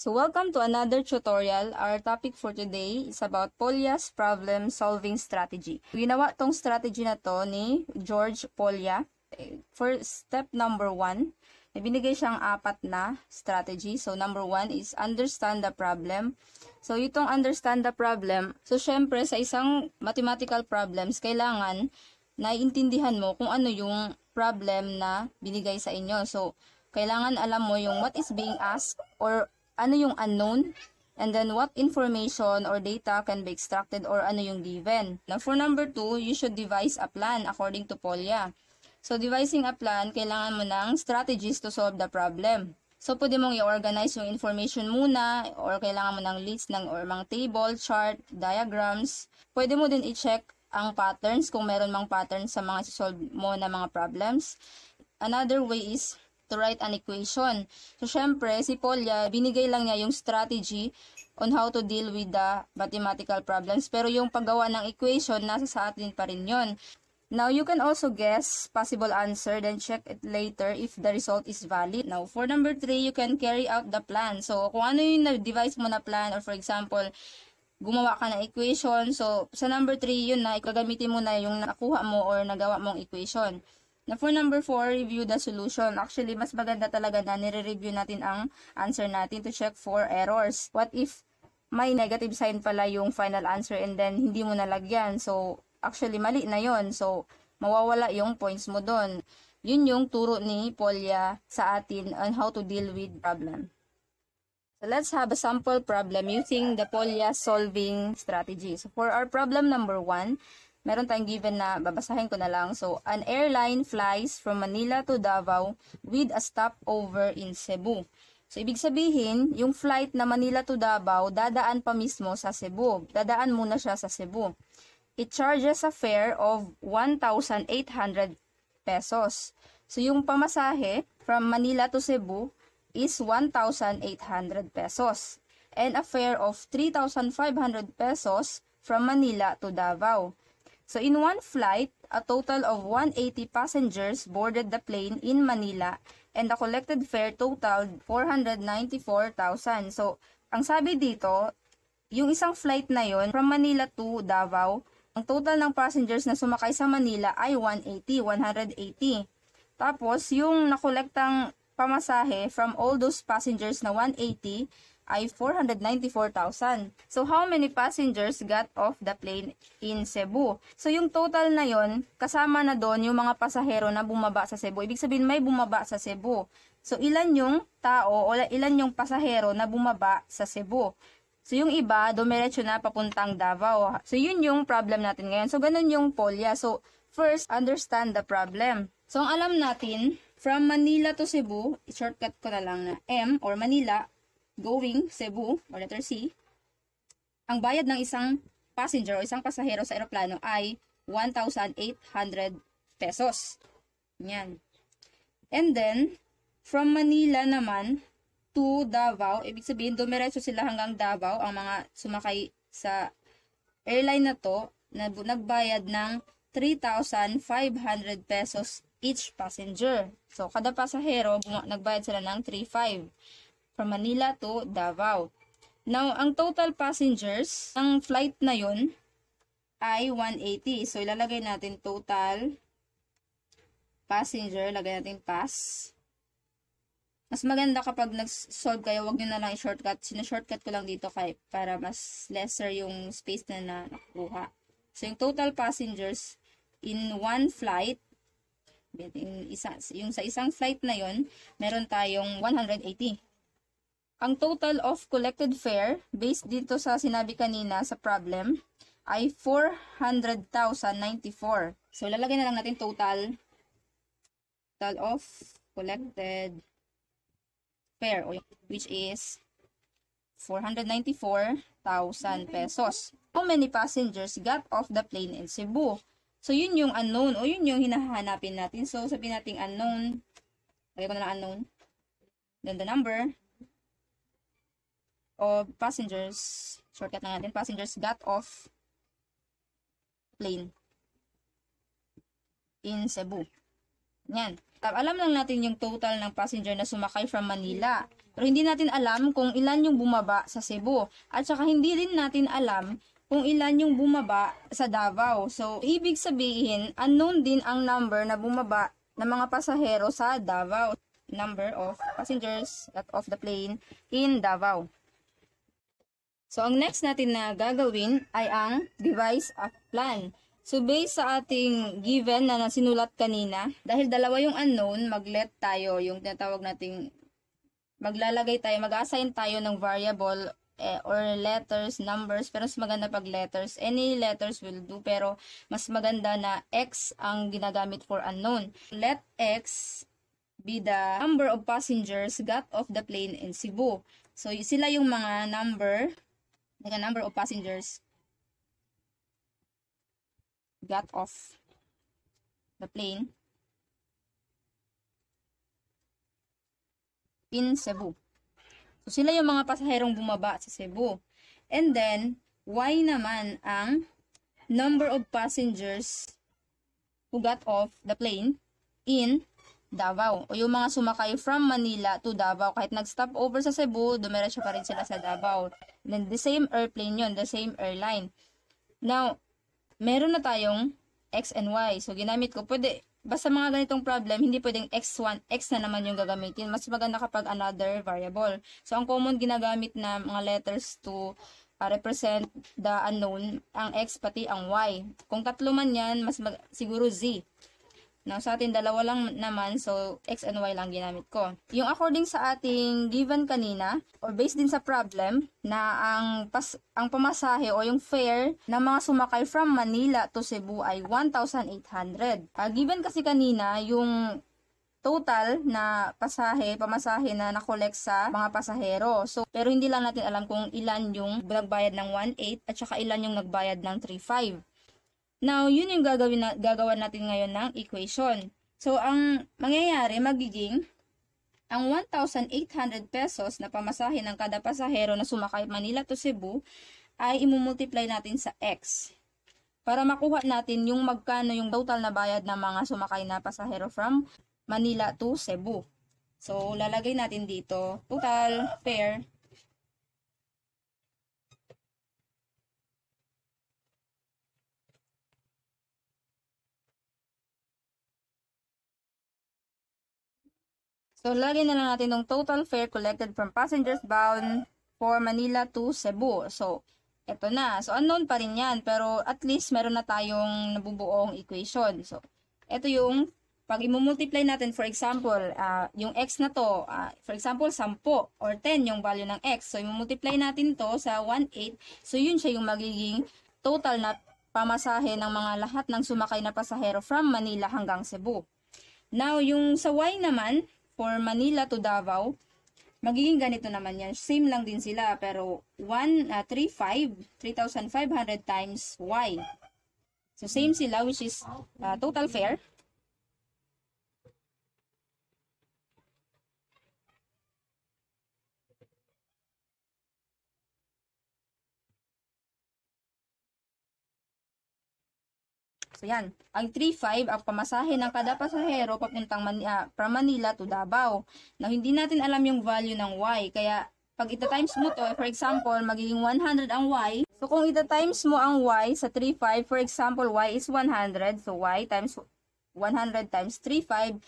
So welcome to another tutorial. Our topic for today is about Polya's problem solving strategy. Ginawa tong strategy na to ni George Polya. For step number one, binigay siyang apat na strategy. So number one is understand the problem. So itong understand the problem, so syempre sa isang mathematical problems, kailangan naiintindihan mo kung ano yung problem na binigay sa inyo. So kailangan alam mo yung what is being asked or ano yung unknown, and then what information or data can be extracted or ano yung given. Now, for number 2, you should devise a plan according to Polya. So, devising a plan, kailangan mo ng strategies to solve the problem. So, pwede mong i-organize yung information muna or kailangan mo ng list ng or mga table, chart, diagrams. Pwede mo din i-check ang patterns kung meron mang patterns sa mga solve mo na mga problems. Another way is to write an equation. So, syempre, si Polya, binigay lang niya yung strategy on how to deal with the mathematical problems. Pero yung paggawa ng equation, nasa sa atin pa rin yun. Now, you can also guess possible answer, then check it later if the result is valid. Now, for number 3, you can carry out the plan. So, kung ano yung na-devise mo na plan, or for example, gumawa ka ng equation. So, sa number 3, yun na, ikagamitin mo na yung nakuha mo or nagawa mong equation. Na for number 4, review the solution. Actually, mas maganda talaga na nire-review natin ang answer natin to check for errors. What if may negative sign pala yung final answer and then hindi mo nalagyan? So, actually, mali na yon So, mawawala yung points mo doon. Yun yung turo ni Polya sa atin on how to deal with problem. So, let's have a sample problem using the Polya solving strategy. So, for our problem number 1, meron tayong given na babasahin ko na lang. So, an airline flies from Manila to Davao with a stopover in Cebu. So, ibig sabihin, yung flight na Manila to Davao, dadaan pa mismo sa Cebu. Dadaan muna siya sa Cebu. It charges a fare of 1,800 pesos. So, yung pamasahe from Manila to Cebu is 1,800 pesos. And a fare of 3,500 pesos from Manila to Davao. So in one flight, a total of 180 passengers boarded the plane in Manila and the collected fare totaled 494,000. So ang sabi dito, yung isang flight na yon from Manila to Davao, ang total ng passengers na sumakay sa Manila ay 180, 180. Tapos yung nakolektang pamasahe from all those passengers na 180 ay 494,000. So, how many passengers got off the plane in Cebu? So, yung total na yon kasama na doon yung mga pasahero na bumaba sa Cebu. Ibig sabihin, may bumaba sa Cebu. So, ilan yung tao o ilan yung pasahero na bumaba sa Cebu? So, yung iba, dumiretso na papuntang Davao. So, yun yung problem natin ngayon. So, ganun yung polya. So, first, understand the problem. So, ang alam natin, from Manila to Cebu, shortcut ko na lang na M or Manila, going Cebu or letter C, ang bayad ng isang passenger o isang pasahero sa eroplano ay 1,800 pesos. Yan. And then, from Manila naman to Davao, ibig sabihin, dumiretso sila hanggang Davao, ang mga sumakay sa airline na to, na nagbayad ng 3,500 pesos each passenger. So, kada pasahero, nagbayad sila ng 3,500 from Manila to Davao. Now, ang total passengers ng flight na yun ay 180. So, ilalagay natin total passenger. Lagay natin pass. Mas maganda kapag nag-solve kayo, wag nyo na lang i-shortcut. Sina-shortcut ko lang dito kay para mas lesser yung space na, na nakukuha. So, yung total passengers in one flight, yung sa isang flight na yon meron tayong 180. Ang total of collected fare, based dito sa sinabi kanina sa problem, ay 400,094. So, lalagay na lang natin total, total of collected fare, which is 494,000 pesos. How many passengers got off the plane in Cebu? So, yun yung unknown o yun yung hinahanapin natin. So, sabihin natin unknown. Lagay ko na lang unknown. Then the number of passengers, shortcut na natin, passengers got off plane in Cebu. Yan. Alam lang natin yung total ng passenger na sumakay from Manila. Pero hindi natin alam kung ilan yung bumaba sa Cebu. At saka hindi rin natin alam kung ilan yung bumaba sa Davao. So, ibig sabihin, unknown din ang number na bumaba ng mga pasahero sa Davao. Number of passengers that of the plane in Davao. So, ang next natin na gagawin ay ang device of plan. So, based sa ating given na nasinulat kanina, dahil dalawa yung unknown, mag-let tayo, yung tinatawag nating, maglalagay tayo, mag-assign tayo ng variable eh, or letters, numbers, pero mas maganda pag letters. Any letters will do, pero mas maganda na X ang ginagamit for unknown. Let X be the number of passengers got off the plane in Cebu. So, sila yung mga number the number of passengers got off the plane in Cebu. So, sila yung mga pasaherong bumaba sa Cebu. And then, Y naman ang number of passengers who got off the plane in Davao. O yung mga sumakay from Manila to Davao. Kahit nag-stop over sa Cebu, dumiretso pa rin sila sa Davao. Then, the same airplane yon the same airline. Now, meron na tayong X and Y. So, ginamit ko, pwede, basta mga ganitong problem, hindi pwedeng X1, X na naman yung gagamitin. Mas maganda kapag another variable. So, ang common ginagamit na mga letters to uh, represent the unknown, ang X pati ang Y. Kung tatlo man yan, mas mag, siguro Z. Now, sa atin, dalawa lang naman, so X and Y lang ginamit ko. Yung according sa ating given kanina, or based din sa problem, na ang, pas, ang pamasahe o yung fare ng mga sumakay from Manila to Cebu ay 1,800. Uh, given kasi kanina, yung total na pasahe, pamasahe na nakolek sa mga pasahero. So, pero hindi lang natin alam kung ilan yung nagbayad ng 1.8 at saka ilan yung nagbayad ng 3.5. Now, yun yung gagawin na, gagawan natin ngayon ng equation. So, ang mangyayari, magiging ang 1,800 pesos na pamasahe ng kada pasahero na sumakay Manila to Cebu ay imumultiply natin sa X para makuha natin yung magkano yung total na bayad ng mga sumakay na pasahero from Manila to Cebu. So, lalagay natin dito, total fare So, lagyan na lang natin ng total fare collected from passengers bound for Manila to Cebu. So, eto na. So, unknown pa rin yan. Pero, at least, meron na tayong nabubuong equation. So, eto yung, pag imumultiply natin, for example, uh, yung x na to, uh, for example, 10 or 10 yung value ng x. So, imumultiply natin to sa 1.8. So, yun siya yung magiging total na pamasahe ng mga lahat ng sumakay na pasahero from Manila hanggang Cebu. Now, yung sa y naman, for Manila to Davao, magiging ganito naman yan. Same lang din sila, pero 1, uh, 3,500 times Y. So, same sila, which is uh, total fare. So. Ang 3.5 ang pamasahe ng kada pasahero papuntang Man uh, from Manila to Davao. Now, hindi natin alam yung value ng Y. Kaya, pag ita-times mo to, for example, magiging 100 ang Y. So, kung ita-times mo ang Y sa 3.5, for example, Y is 100. So, Y times 100 times 3.5.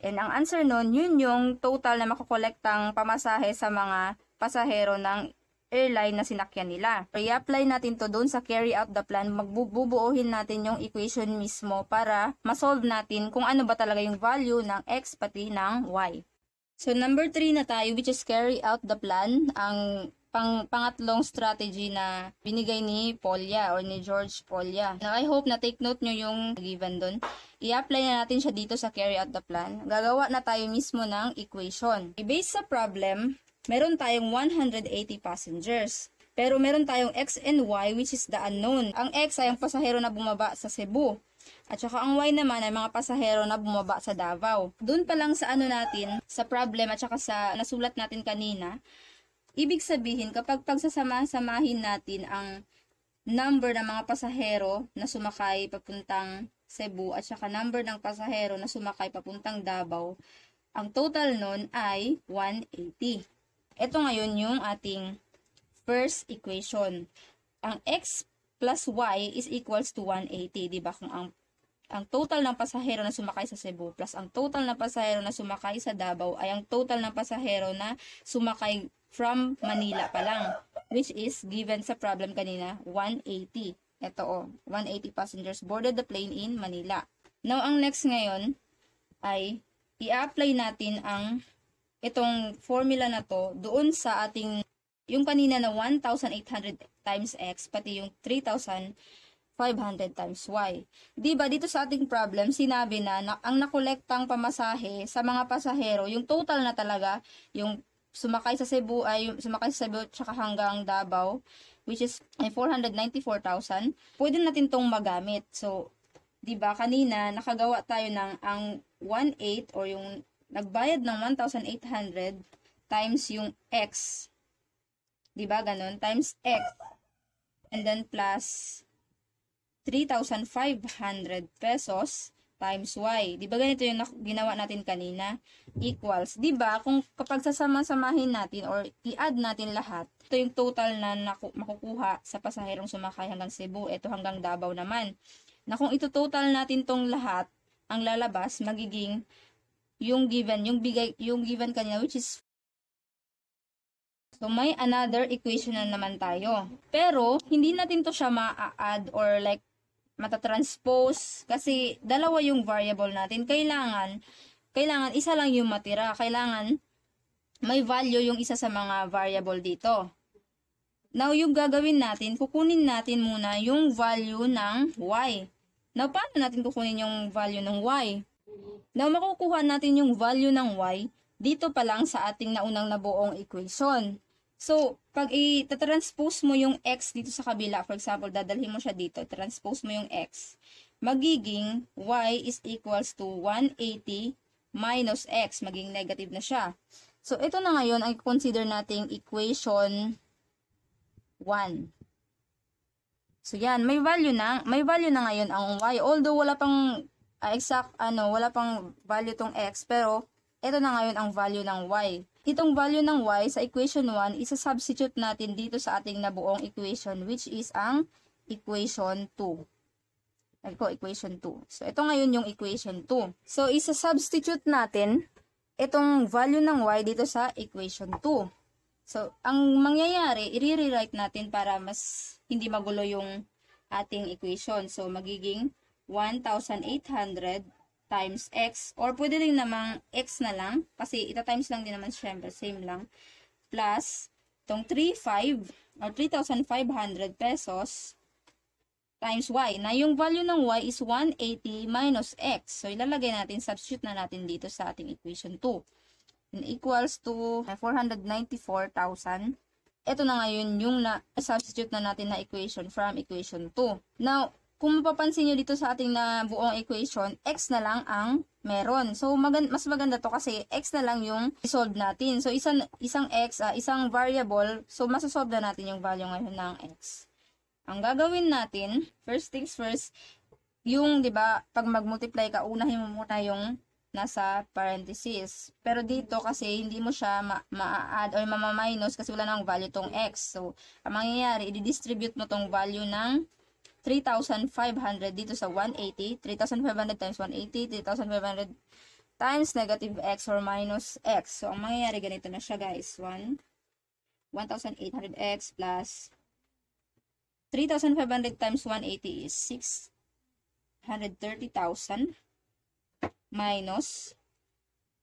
And ang answer nun, yun yung total na makukolektang pamasahe sa mga pasahero ng airline na sinakyan nila. I-apply natin to doon sa carry out the plan. Magbubuuhin natin yung equation mismo para masolve natin kung ano ba talaga yung value ng x pati ng y. So number 3 na tayo which is carry out the plan. Ang pang pangatlong strategy na binigay ni Polya or ni George Polya. Now, I hope na take note nyo yung given doon. I-apply na natin siya dito sa carry out the plan. Gagawa na tayo mismo ng equation. I-base sa problem, meron tayong 180 passengers. Pero meron tayong X and Y which is the unknown. Ang X ay ang pasahero na bumaba sa Cebu. At saka ang Y naman ay mga pasahero na bumaba sa Davao. Doon pa lang sa ano natin, sa problem at saka sa nasulat natin kanina, ibig sabihin kapag pagsasama-samahin natin ang number ng mga pasahero na sumakay papuntang Cebu at saka number ng pasahero na sumakay papuntang Davao, ang total nun ay 180. Ito ngayon yung ating first equation. Ang x plus y is equals to 180, di ba? Kung ang ang total ng pasahero na sumakay sa Cebu plus ang total ng pasahero na sumakay sa Davao ay ang total ng pasahero na sumakay from Manila pa lang which is given sa problem kanina 180. Ito oh, 180 passengers boarded the plane in Manila. Now ang next ngayon ay i-apply natin ang itong formula na to doon sa ating yung kanina na 1,800 times x pati yung 3,000 500 times y. 'Di ba dito sa ating problem sinabi na, na ang nakolektang pamasahe sa mga pasahero, yung total na talaga, yung sumakay sa Cebu ay sumakay sa Cebu tsaka hanggang Davao which is ay 494,000. Pwede natin tong magamit. So, 'di ba kanina nakagawa tayo ng ang 1/8 or yung nagbayad ng 1,800 times yung x. 'Di ba ganun? Times x and then plus 3,500 pesos times y. Di ba ganito yung ginawa natin kanina? Equals. Di ba kung kapag sasama-samahin natin or i-add natin lahat, ito yung total na makukuha sa pasaherong sumakay hanggang Cebu, ito hanggang Davao naman. Na kung ito total natin tong lahat, ang lalabas magiging yung given, yung bigay, yung given kanina which is So, may another equation na naman tayo. Pero, hindi natin to siya ma-add or like matatranspose kasi dalawa yung variable natin. Kailangan, kailangan isa lang yung matira. Kailangan may value yung isa sa mga variable dito. Now, yung gagawin natin, kukunin natin muna yung value ng y. Now, paano natin kukunin yung value ng y? Now, makukuha natin yung value ng y dito pa lang sa ating naunang nabuong equation. So, pag i-transpose mo yung x dito sa kabila, for example, dadalhin mo siya dito, transpose mo yung x, magiging y is equals to 180 minus x, maging negative na siya. So, ito na ngayon ang consider nating equation 1. So, yan, may value na, may value na ngayon ang y, although wala pang uh, exact, ano, wala pang value tong x, pero ito na ngayon ang value ng y. Itong value ng y sa equation 1, isa-substitute natin dito sa ating nabuong equation which is ang equation 2. Sabi ko, equation 2. So, ito ngayon yung equation 2. So, isa-substitute natin itong value ng y dito sa equation 2. So, ang mangyayari, i-rewrite natin para mas hindi magulo yung ating equation. So, magiging 1,800 times x or pwede rin namang x na lang kasi ita times lang din naman syempre same lang plus tong 3,500 or 3,500 pesos times y. Na yung value ng y is 180 minus x. So ilalagay natin substitute na natin dito sa ating equation 2 and equals to 494,000 ito na ngayon yung na substitute na natin na equation from equation 2 now kung mapapansin nyo dito sa ating na buong equation, x na lang ang meron. So, magan mas maganda to kasi x na lang yung solve natin. So, isang, isang x, uh, isang variable, so masasolve na natin yung value ngayon ng x. Ang gagawin natin, first things first, yung, di ba, pag mag-multiply ka, unahin mo muna yung nasa parenthesis. Pero dito kasi hindi mo siya ma-add ma or ma-minus kasi wala nang value tong x. So, ang mangyayari, i-distribute mo tong value ng 3,500 dito sa 180. 3,500 times 180. 3,500 times negative x or minus x. So, ang mangyayari ganito na siya guys. 1, 1,800x plus 3,500 times 180 is 630,000 minus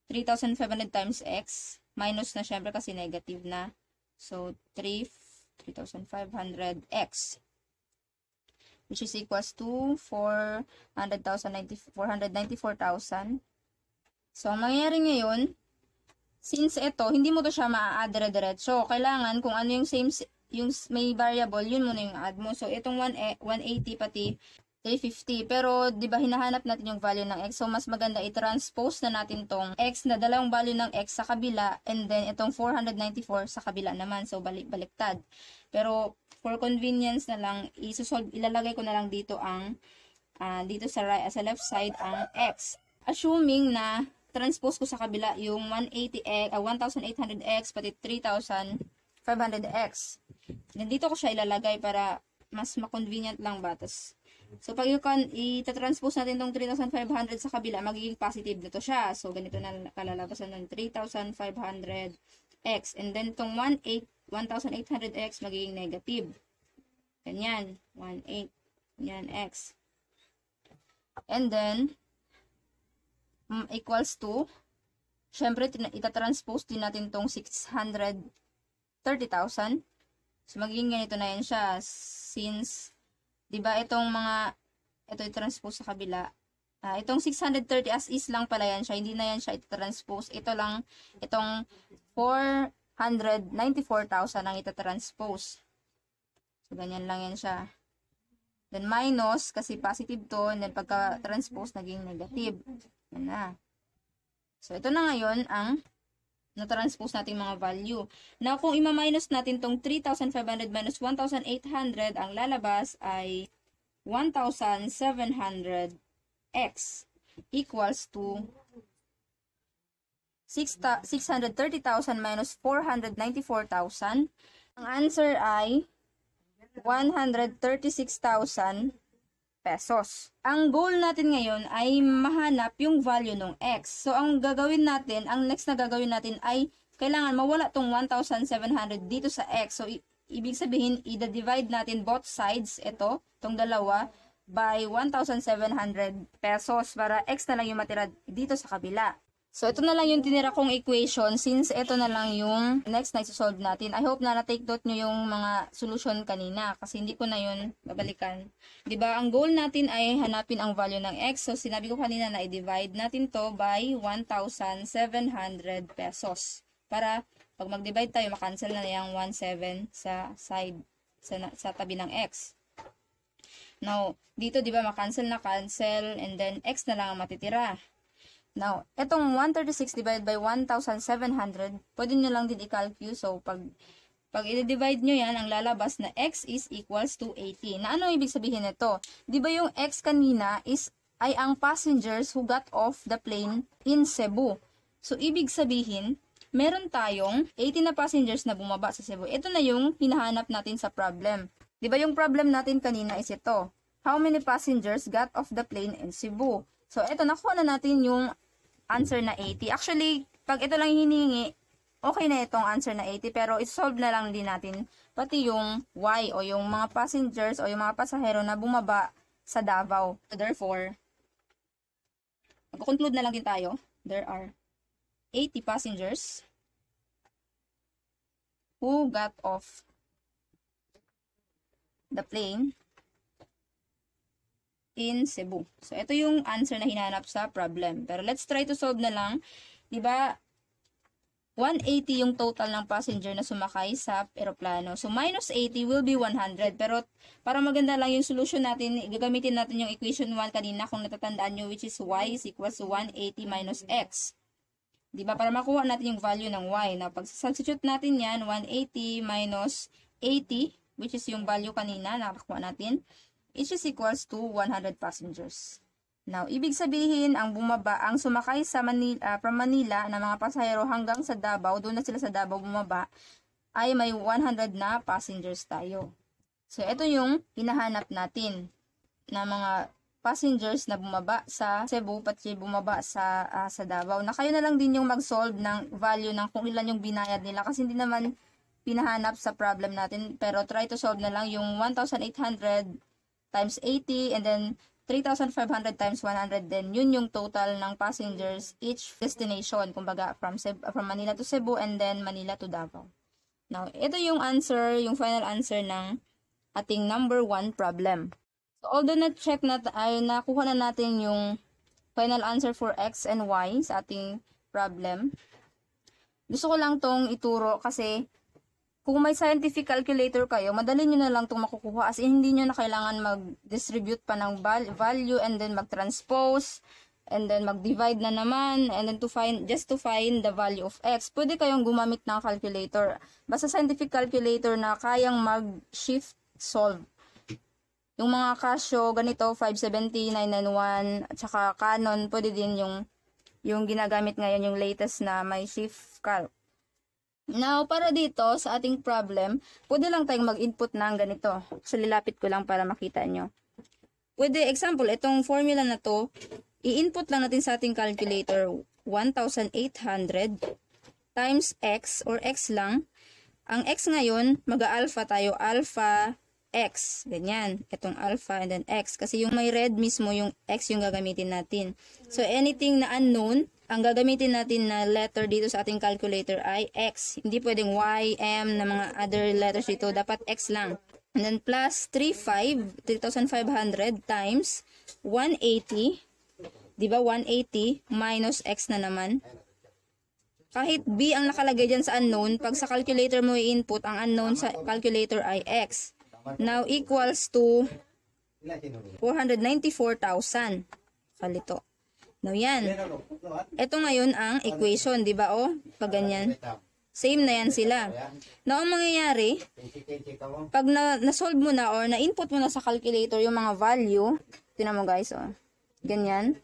3,500 times x minus na syempre kasi negative na. So, 3, 3,500x which is equals to 400,000, 494,000. So, ang mangyayari ngayon, since ito, hindi mo to siya maa-add dire-diretso. Kailangan kung ano yung same, yung may variable, yun muna yung add mo. So, itong 180 pati 350. Pero, di ba, hinahanap natin yung value ng x. So, mas maganda i-transpose na natin tong x na dalawang value ng x sa kabila and then itong 494 sa kabila naman. So, balik-baliktad. Pero, for convenience na lang, isosolve, ilalagay ko na lang dito ang ah, dito sa, right, sa left side ang x. Assuming na transpose ko sa kabila yung 180x, ah, 1,800x pati 3,500x. Then dito ko siya ilalagay para mas ma-convenient lang ba. Tas, so pag kan, itatranspose natin tong 3,500 sa kabila, magiging positive na to siya. So ganito na kalalabasan ng 3,500x. And then tong 1,800x magiging negative. Ganyan. 1,8. Yan, x. And then, mm, equals to, syempre, itatranspose din natin tong 630,000. So, magiging ganito na yan siya. Since, di ba itong mga, ito i-transpose sa kabila. Uh, itong 630 as is lang pala yan siya. Hindi na yan siya i-transpose. Ito lang, itong 494,000 ang itatranspose. So, ganyan lang yan siya. Then, minus, kasi positive to, and then pagka-transpose, naging negative. Yan na. So, ito na ngayon ang na-transpose natin mga value. Now, kung ima-minus natin tong 3,500 minus 1,800, ang lalabas ay 1,700x equals to 630,000 minus 494,000. Ang answer ay 136,000 pesos. Ang goal natin ngayon ay mahanap yung value ng x. So, ang gagawin natin, ang next na gagawin natin ay kailangan mawala tong 1,700 dito sa x. So, ibig sabihin, i-divide natin both sides, ito, tong dalawa, by 1,700 pesos para x na lang yung matira dito sa kabila. So, ito na lang yung tinira kong equation since ito na lang yung next na solve natin. I hope na na-take note nyo yung mga solution kanina kasi hindi ko na yun babalikan. ba diba, ang goal natin ay hanapin ang value ng x. So, sinabi ko kanina na i-divide natin to by 1,700 pesos. Para pag mag-divide tayo, makancel na yung 1,7 sa side, sa, sa tabi ng x. Now, dito 'di ba makancel na cancel and then x na lang ang matitira. Now, itong 136 divided by 1,700, pwede nyo lang din i-calculate. So, pag, pag i-divide nyo yan, ang lalabas na x is equals to 80. Na ano ibig sabihin nito? Di ba yung x kanina is ay ang passengers who got off the plane in Cebu. So, ibig sabihin, meron tayong 80 na passengers na bumaba sa Cebu. Ito na yung hinahanap natin sa problem. Di ba yung problem natin kanina is ito? How many passengers got off the plane in Cebu? So, ito, nakuha na natin yung answer na 80. Actually, pag ito lang hiningi, okay na itong answer na 80 pero isolve na lang din natin pati yung Y o yung mga passengers o yung mga pasahero na bumaba sa Davao. Therefore, mag-conclude na lang din tayo. There are 80 passengers who got off the plane in Cebu. So, ito yung answer na hinanap sa problem. Pero let's try to solve na lang. Diba, 180 yung total ng passenger na sumakay sa eroplano. So, minus 80 will be 100. Pero, para maganda lang yung solution natin, gagamitin natin yung equation 1 kanina kung natatandaan nyo, which is y is equals to 180 minus x. Diba? Para makuha natin yung value ng y. Now, pag substitute natin yan, 180 minus 80, which is yung value kanina, nakakuha natin, which is equals to 100 passengers. Now, ibig sabihin, ang bumaba, ang sumakay sa Manila, uh, from Manila na mga pasahero hanggang sa Davao, doon na sila sa Davao bumaba, ay may 100 na passengers tayo. So, ito yung hinahanap natin na mga passengers na bumaba sa Cebu pati bumaba sa uh, sa Davao. Na kayo na lang din yung mag-solve ng value ng kung ilan yung binayad nila kasi hindi naman pinahanap sa problem natin pero try to solve na lang yung 1,800 times 80 and then 3,500 times 100 then yun yung total ng passengers each destination kumbaga from Cebu, from Manila to Cebu and then Manila to Davao. Now, ito yung answer, yung final answer ng ating number 1 problem. So, although na-check na ay nakuha na natin yung final answer for x and y sa ating problem, gusto ko lang tong ituro kasi kung may scientific calculator kayo, madali nyo na lang itong makukuha. As in, hindi nyo na kailangan mag-distribute pa ng value and then mag-transpose and then mag-divide na naman and then to find just to find the value of x. Pwede kayong gumamit ng calculator. Basta scientific calculator na kayang mag-shift solve. Yung mga Casio, ganito, 570, 991, at saka Canon, pwede din yung, yung ginagamit ngayon, yung latest na may shift calc. Now, para dito, sa ating problem, pwede lang tayong mag-input ng ganito. So, lilapit ko lang para makita nyo. Pwede, example, itong formula na to, i-input lang natin sa ating calculator 1,800 times x or x lang. Ang x ngayon, mag-alpha tayo, alpha x. Ganyan. Itong alpha and then x. Kasi yung may red mismo, yung x yung gagamitin natin. So, anything na unknown, ang gagamitin natin na letter dito sa ating calculator ay x. Hindi pwedeng y, m, na mga other letters dito. Dapat x lang. And then plus 3,500 3,500 times 180. Di ba 180 minus x na naman. Kahit b ang nakalagay dyan sa unknown, pag sa calculator mo i-input, ang unknown sa calculator ay x. Now equals to 494,000. Kalito. Now yan. Ito ngayon ang equation, di ba o? Pag ganyan. Same na yan sila. Now ang mangyayari, pag na, na-solve mo na or na-input mo na sa calculator yung mga value, tinan mo guys, oh. Ganyan.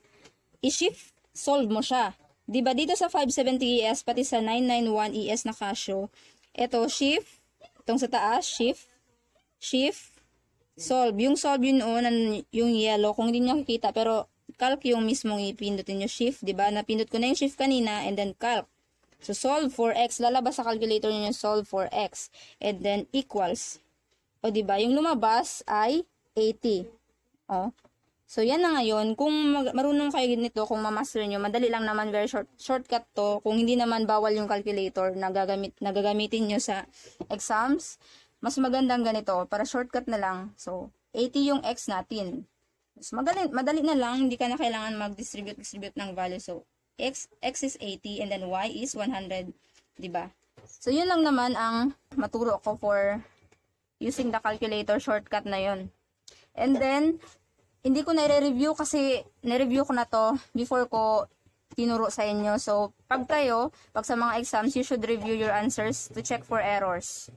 I-shift, solve mo siya. 'Di ba dito sa 570 ES pati sa 991 ES na Casio, ito shift, itong sa taas shift, shift, solve. Yung solve yun oh, nan- yung yellow kung hindi niyo nakikita pero calc yung mismong ipindutin niyo shift, ba? Napindot ko na yung shift kanina and then calc. So solve for x, lalabas sa calculator niyo yung solve for x and then equals. O ba? Yung lumabas ay 80. Oh. So, yan na ngayon. Kung marunong kayo nito, kung mamaster nyo, madali lang naman, very short, shortcut to. Kung hindi naman bawal yung calculator na, gagamit, na gagamitin nyo sa exams, mas magandang ganito, para shortcut na lang. So, 80 yung x natin. Mas madali, madali na lang, hindi ka na kailangan mag-distribute distribute ng value. So, x, x is 80 and then y is 100. 'di ba? So, yun lang naman ang maturo ko for using the calculator shortcut na yun. And then, hindi ko na-review kasi na-review ko na to before ko tinuro sa inyo. So, pag kayo, pag sa mga exams, you should review your answers to check for errors.